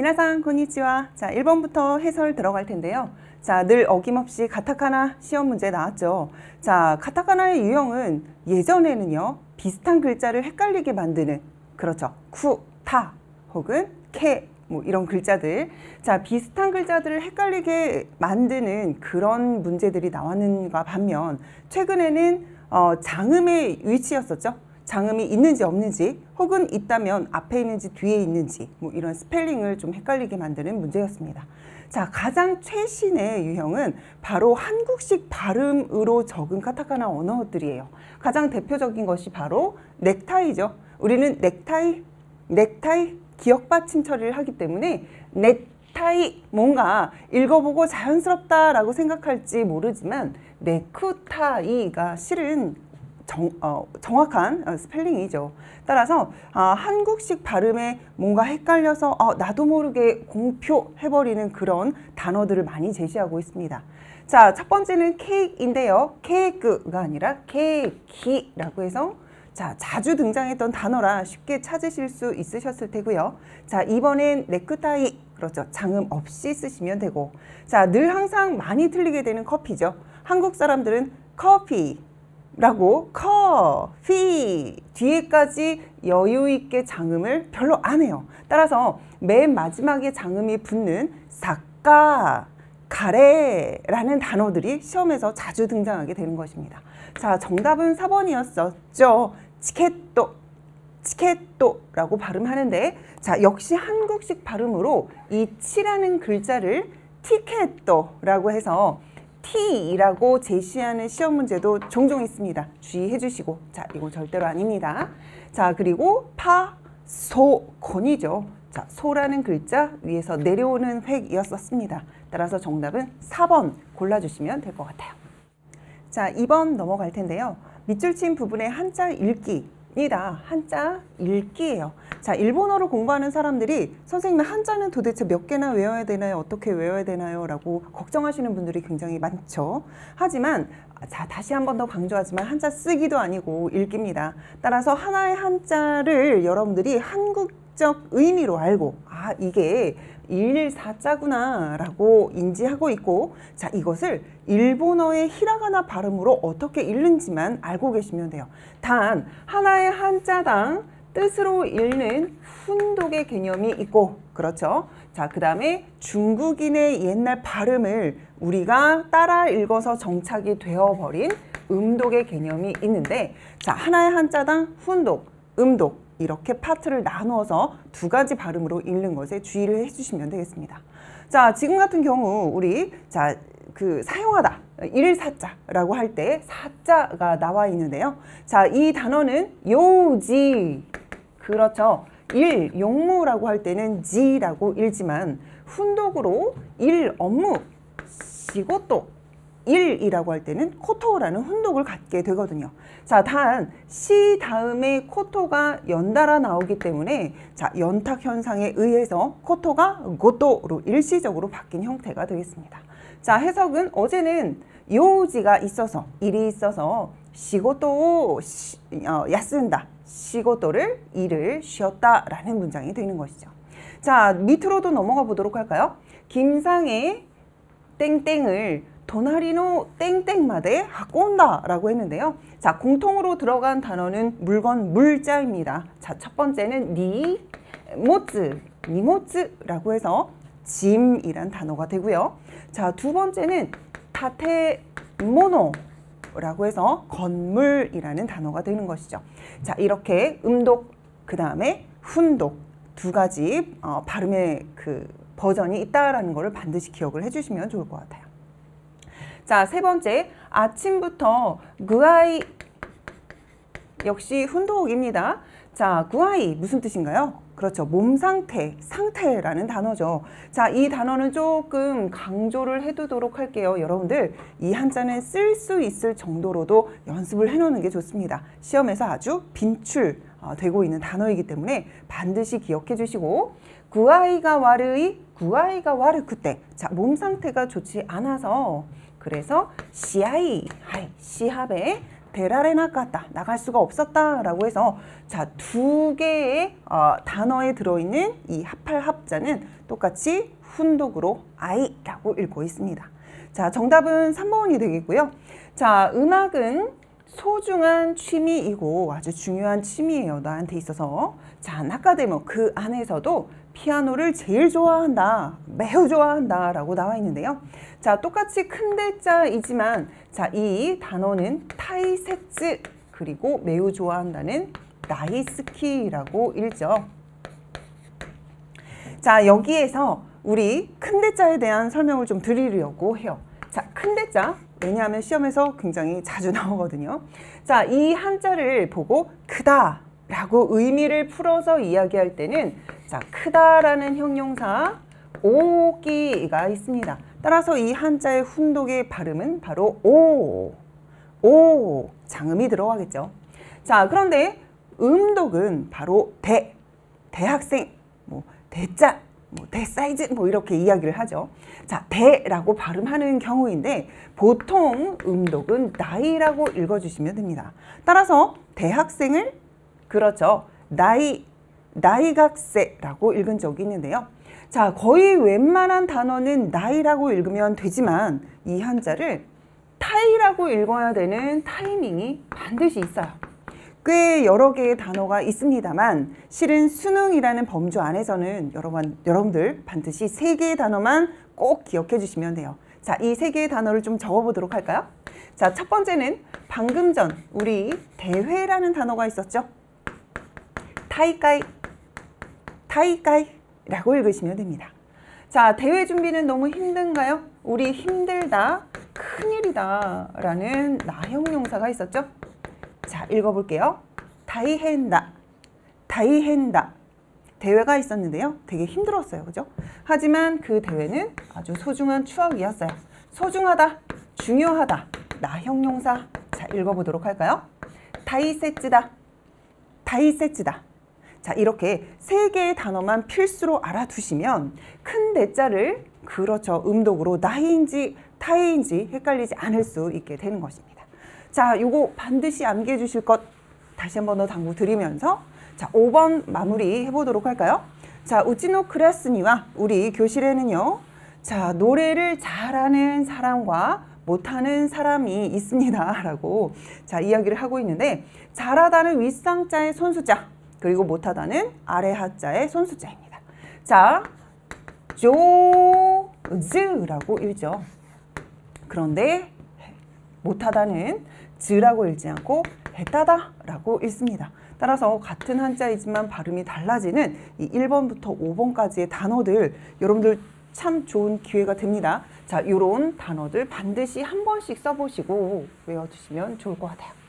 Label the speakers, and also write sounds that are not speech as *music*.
Speaker 1: 皆さん こんにちは. 자, 1번부터 해설 들어갈 텐데요. 자, 늘 어김없이 가타카나 시험 문제 나왔죠. 자, 가타카나의 유형은 예전에는요. 비슷한 글자를 헷갈리게 만드는 그렇죠. ク, タ 혹은 ケ, 뭐 이런 글자들. 자, 비슷한 글자들을 헷갈리게 만드는 그런 문제들이 나왔는가 반면 최근에는 어, 장음의 위치였었죠. 장음이 있는지 없는지 혹은 있다면 앞에 있는지 뒤에 있는지 뭐 이런 스펠링을 좀 헷갈리게 만드는 문제였습니다. 자 가장 최신의 유형은 바로 한국식 발음으로 적은 카타카나 언어들이에요. 가장 대표적인 것이 바로 넥타이죠. 우리는 넥타이, 넥타이 기역 받침 처리를 하기 때문에 넥타이 뭔가 읽어보고 자연스럽다라고 생각할지 모르지만 네크타이가 실은 정, 어, 정확한 어, 스펠링이죠. 따라서 아, 한국식 발음에 뭔가 헷갈려서 어, 나도 모르게 공표해버리는 그런 단어들을 많이 제시하고 있습니다. 자, 첫 번째는 케이크인데요. 케이크가 아니라 케이키라고 해서 자, 자주 등장했던 단어라 쉽게 찾으실 수 있으셨을 테고요. 자, 이번엔 네크타이 그렇죠. 장음 없이 쓰시면 되고 자, 늘 항상 많이 틀리게 되는 커피죠. 한국 사람들은 커피 라고 커피 뒤에까지 여유 있게 장음을 별로 안 해요. 따라서 맨 마지막에 장음이 붙는 사까 가래라는 단어들이 시험에서 자주 등장하게 되는 것입니다. 자, 정답은 4번이었었죠. 치켓도 치켓도라고 발음하는데 자, 역시 한국식 발음으로 이 치라는 글자를 티켓도라고 해서 T라고 제시하는 시험 문제도 종종 있습니다. 주의해 주시고 자 이거 절대로 아닙니다. 자 그리고 파, 소, 건이죠. 자 소라는 글자 위에서 내려오는 획이었었습니다. 따라서 정답은 4번 골라주시면 될 것 같아요. 자 2번 넘어갈 텐데요. 밑줄 친 부분의 한자 읽기 입니다. 한자 읽기예요. 자, 일본어를 공부하는 사람들이 선생님 한자는 도대체 몇 개나 외워야 되나요? 어떻게 외워야 되나요? 라고 걱정하시는 분들이 굉장히 많죠. 하지만 자, 다시 한 번 더 강조하지만 한자 쓰기도 아니고 읽기입니다. 따라서 하나의 한자를 여러분들이 한국적 의미로 알고 아, 이게 일사자구나 라고 인지하고 있고 자 이것을 일본어의 히라가나 발음으로 어떻게 읽는지만 알고 계시면 돼요. 단 하나의 한자당 뜻으로 읽는 훈독의 개념이 있고 그렇죠. 자, 그 다음에 중국인의 옛날 발음을 우리가 따라 읽어서 정착이 되어버린 음독의 개념이 있는데 자, 하나의 한자당 훈독, 음독 이렇게 파트를 나누어서 두 가지 발음으로 읽는 것에 주의를 해주시면 되겠습니다. 자, 지금 같은 경우 우리 자, 그 사용하다 일사자라고 할 때 사자가 나와 있는데요. 자, 이 단어는 요지 그렇죠. 일 용무라고 할 때는 지라고 읽지만 훈독으로 일 업무 시고또 일이라고 할 때는 코토라는 훈독을 갖게 되거든요. 자, 단 시 다음에 코토가 연달아 나오기 때문에 자, 연탁 현상에 의해서 코토가 고토로 일시적으로 바뀐 형태가 되겠습니다. 자, 해석은 어제는 요지가 있어서 일이 있어서 시고토 어, 야쓴다. 시고토를 일을 쉬었다라는 문장이 되는 것이죠. 자, 밑으로도 넘어가 보도록 할까요? 김상의 땡땡을 도나리노 땡땡마대 갖고 온다라고 했는데요. 자, 공통으로 들어간 단어는 물건 물자입니다. 자, 첫 번째는 니 모츠, 니모츠라고 해서 짐이란 단어가 되고요. 자, 두 번째는 타테 모노 라고 해서 건물이라는 단어가 되는 것이죠. 자, 이렇게 음독, 그 다음에 훈독 두 가지 어, 발음의 그 버전이 있다라는 것을 반드시 기억을 해주시면 좋을 것 같아요. 자, 세 번째, 아침부터 그아이 역시 훈독입니다. 자, 구아이 무슨 뜻인가요? 그렇죠. 몸 상태, 상태라는 단어죠. 자, 이 단어는 조금 강조를 해두도록 할게요. 여러분들 이 한자는 쓸 수 있을 정도로도 연습을 해놓는 게 좋습니다. 시험에서 아주 빈출 어, 되고 있는 단어이기 때문에 반드시 기억해 주시고 구아이가 와르이 구아이가 와르 그때 자, 몸 상태가 좋지 않아서 그래서 시아이, 하이, 시합에 데라레 나갔다 나갈 수가 없었다라고 해서 자 두 개의 어, 단어에 들어있는 이 합할 합자는 똑같이 훈독으로 아이라고 읽고 있습니다. 자 정답은 3번이 되겠고요. 자 음악은 소중한 취미이고 아주 중요한 취미예요. 나한테 있어서. 자, 나카데모 그 안에서도 피아노를 제일 좋아한다. 매우 좋아한다. 라고 나와 있는데요. 자, 똑같이 큰 대자이지만 자, 이 단어는 타이세츠 그리고 매우 좋아한다는 나이스키라고 읽죠. 자, 여기에서 우리 큰 대자에 대한 설명을 좀 드리려고 해요. 자, 큰 대자. 왜냐하면 시험에서 굉장히 자주 *laughs* 나오거든요. 자, 이 한자를 보고 크다 라고 의미를 풀어서 이야기할 때는 자, 크다라는 형용사 오기가 있습니다. 따라서 이 한자의 훈독의 발음은 바로 오, 오 장음이 들어가겠죠. 자, 그런데 음독은 바로 대, 대학생, 뭐 대자, 뭐 대사이즈 뭐 이렇게 이야기를 하죠. 자, 대라고 발음하는 경우인데 보통 음독은 나이라고 읽어주시면 됩니다. 따라서 대학생을 그렇죠. 나이, 나이각세라고 읽은 적이 있는데요. 자, 거의 웬만한 단어는 나이라고 읽으면 되지만 이 한자를 타이라고 읽어야 되는 타이밍이 반드시 있어요. 꽤 여러 개의 단어가 있습니다만 실은 수능이라는 범주 안에서는 여러분, 여러분들 반드시 세 개의 단어만 꼭 기억해 주시면 돼요. 자, 이 세 개의 단어를 좀 적어보도록 할까요? 자, 첫 번째는 방금 전 우리 대회라는 단어가 있었죠. 타이까이, 타이까이라고 읽으시면 됩니다. 자, 대회 준비는 너무 힘든가요? 우리 힘들다, 큰일이다 라는 나형용사가 있었죠. 자, 읽어볼게요. 다이헨다, 다이헨다. 대회가 있었는데요. 되게 힘들었어요. 그죠? 하지만 그 대회는 아주 소중한 추억이었어요. 소중하다, 중요하다, 나형용사. 자, 읽어보도록 할까요? 다이세츠다, 다이세츠다. 자, 이렇게 세 개의 단어만 필수로 알아두시면 큰 대자를 그렇죠. 음독으로 나인지 타인지 헷갈리지 않을 수 있게 되는 것입니다. 자, 요거 반드시 암기해 주실 것 다시 한 번 더 당부 드리면서 자, 5번 마무리 해보도록 할까요? 자, 우찌노 크라스니와 우리 교실에는요. 자, 노래를 잘하는 사람과 못하는 사람이 있습니다. *laughs* 라고 자, 이야기를 하고 있는데 잘하다는 윗상자의 손수자 그리고 못하다는 아래 하자의 손수자입니다. 자, 조즈라고 읽죠. 그런데 못하다는 즈라고 읽지 않고 했다다라고 읽습니다. 따라서 같은 한자이지만 발음이 달라지는 이 1번부터 5번까지의 단어들 여러분들 참 좋은 기회가 됩니다. 자, 이런 단어들 반드시 한 번씩 써보시고 외워두시면 좋을 것 같아요.